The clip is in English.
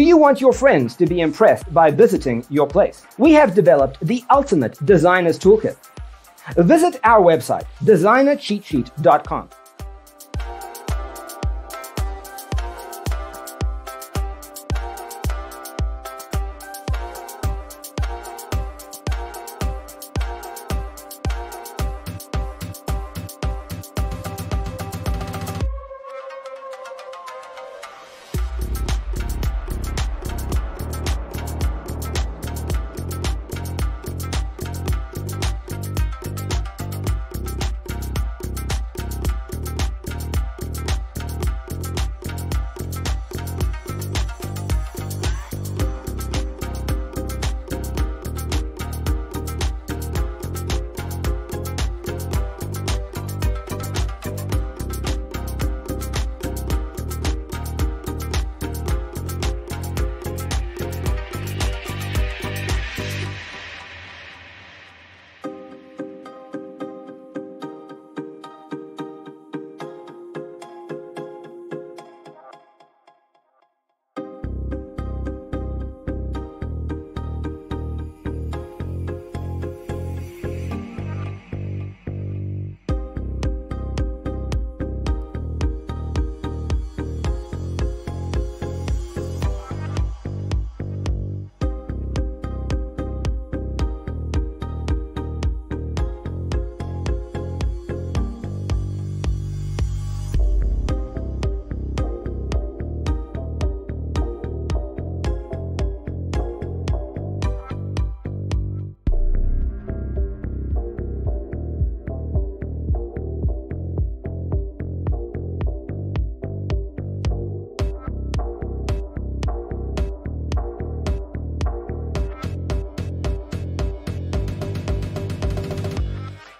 Do you want your friends to be impressed by visiting your place? We have developed the ultimate designer's toolkit. Visit our website, designercheatsheet.com.